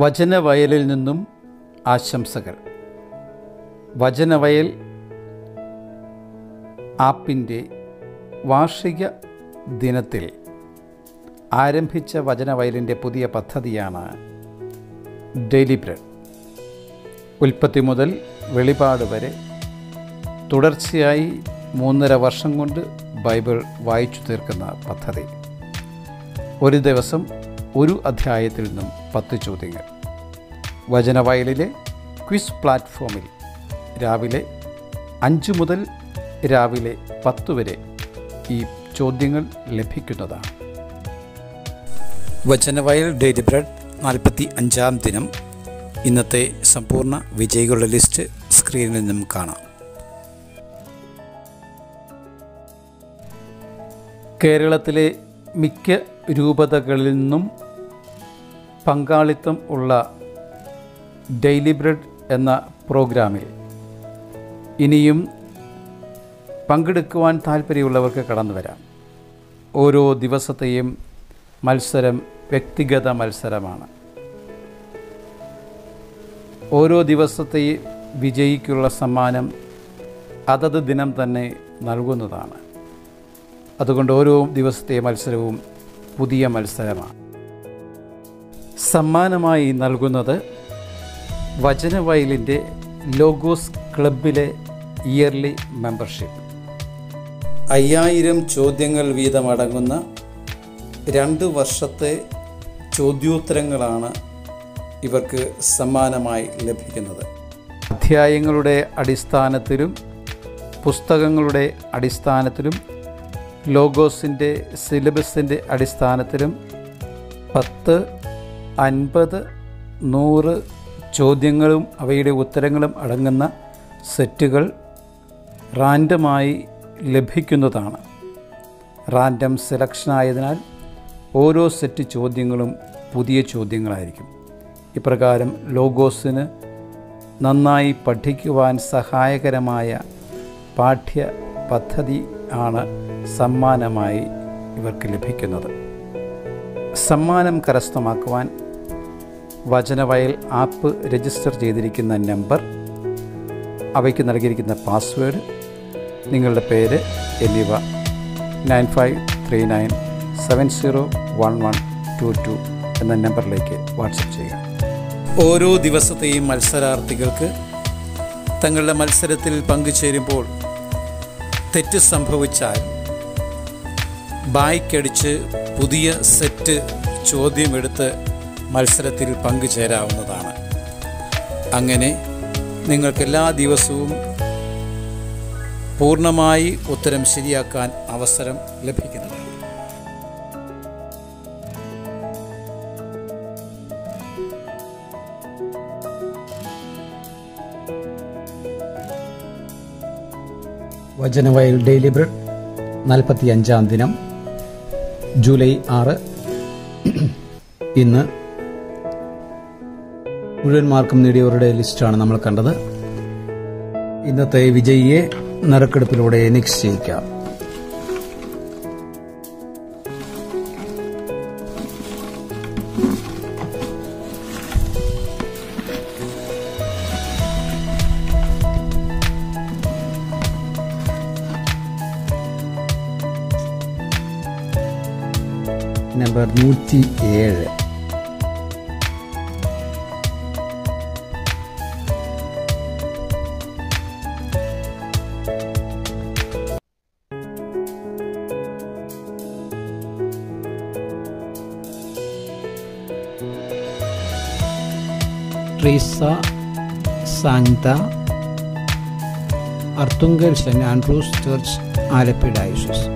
വചനവയലിൽ നിന്നും ആശംസകൾ. വചനവയൽ ആപ്പിന്റെ വാർഷിക ദിനത്തിൽ ആരംഭിച്ച വചനവയലിന്റെ പുതിയ പദ്ധതിയാണ് ഡെയിലി ബ്രെഡ്. ഉൽപ്പത്തി മുതൽ വെളിപാട് വരെ തുടർച്ചയായി മൂന്നര വർഷം കൊണ്ട് ബൈബിൾ വായിച്ചു തീർക്കുന്ന പദ്ധതി. ഒരു ദിവസം ഒരു അധ്യായത്തിൽ നിന്നും പത്ത് ചോദ്യങ്ങൾ. വചനവയലിലെ ക്വിസ് പ്ലാറ്റ്ഫോമിൽ രാവിലെ അഞ്ച് മുതൽ രാവിലെ പത്ത് വരെ ഈ ചോദ്യങ്ങൾ ലഭിക്കുന്നതാണ്. വചനവയൽ ഡെയിലി ബ്രെഡ് നാൽപ്പത്തി അഞ്ചാം ദിനം. ഇന്നത്തെ സമ്പൂർണ വിജയികളുടെ ലിസ്റ്റ് സ്ക്രീനിൽ നിന്നും കാണാം. കേരളത്തിലെ മിക്ക രൂപതകളിൽ നിന്നും പങ്കാളിത്തം ഉള്ള ഡെയിലി ബ്രെഡ് എന്ന പ്രോഗ്രാമിൽ ഇനിയും പങ്കെടുക്കുവാൻ താല്പര്യമുള്ളവർക്ക് കടന്നു വരാം. ഓരോ ദിവസത്തെയും മത്സരം വ്യക്തിഗത മത്സരമാണ്. ഓരോ ദിവസത്തെ വിജയിക്കുള്ള സമ്മാനം അതത് ദിനം തന്നെ നൽകുന്നതാണ്. അതുകൊണ്ട് ഓരോ ദിവസത്തെ മത്സരവും പുതിയ മത്സരമാണ്. സമ്മാനമായി നൽകുന്നത് വചനവയലിന്റെ ലോഗോസ് ക്ലബിലെ ഇയർലി മെമ്പർഷിപ്പ്. അയ്യായിരം ചോദ്യങ്ങൾ വീതമടങ്ങുന്ന രണ്ട് വർഷത്തെ ചോദ്യോത്തരങ്ങളാണ് ഇവർക്ക് സമ്മാനമായി ലഭിക്കുന്നത്. അധ്യായങ്ങളുടെ അടിസ്ഥാനത്തിലും പുസ്തകങ്ങളുടെ അടിസ്ഥാനത്തിലും ലോഗോസിന്റെ സിലബസിന്റെ അടിസ്ഥാനത്തിലും പത്ത് അൻപത് നൂറ് ചോദ്യങ്ങളും അവയുടെ ഉത്തരങ്ങളും അടങ്ങുന്ന സെറ്റുകൾ റാൻഡമായി ലഭിക്കുന്നതാണ്. റാൻഡം സെലക്ഷൻ ആയതിനാൽ ഓരോ സെറ്റ് ചോദ്യങ്ങളും പുതിയ ചോദ്യങ്ങളായിരിക്കും. ഇപ്രകാരം ലോഗോസിന് നന്നായി പഠിക്കുവാൻ സഹായകരമായ പാഠ്യ പദ്ധതി ആണ് സമ്മാനമായി ഇവർക്ക് ലഭിക്കുന്നത്. സമ്മാനം കരസ്ഥമാക്കുവാൻ വചനവയൽ ആപ്പ് രജിസ്റ്റർ ചെയ്തിരിക്കുന്ന നമ്പർ അവയ്ക്ക് നൽകിയിരിക്കുന്ന പാസ്വേഡ് നിങ്ങളുടെ പേര് എന്നിവ nine five three nine seven zero one one two two എന്ന നമ്പറിലേക്ക് വാട്സപ്പ് ചെയ്യുക. ഓരോ ദിവസത്തെയും മത്സരാർത്ഥികൾക്ക് തങ്ങളുടെ മത്സരത്തിൽ പങ്കുചേരുമ്പോൾ തെറ്റ് സംഭവിച്ചാൽ ബായ്ക്കടിച്ച് പുതിയ സെറ്റ് ചോദ്യമെടുത്ത് മത്സരത്തിൽ പങ്കുചേരാവുന്നതാണ്. അങ്ങനെ നിങ്ങൾക്ക് എല്ലാ ദിവസവും പൂർണമായി ഉത്തരം ശരിയാക്കാൻ അവസരം ലഭിക്കുന്നതാണ് വചനവയൽ ഡെയിലി ബ്രിഡ് നാൽപ്പത്തി അഞ്ചാം ദിനം ജൂലൈ ആറ്. ഇന്ന് മുഴുവൻ മാർക്കും നേടിയവരുടെ ലിസ്റ്റാണ് നമ്മൾ കണ്ടത്. ഇന്നത്തെ വിജയിയെ നറുക്കെടുപ്പിലൂടെ നിശ്ചയിക്കാം. നമ്പർ നൂറ്റി ഏഴ് ട്രീസ സാങ്ത Arthunkal Saint Andrew's church Alleppey diocese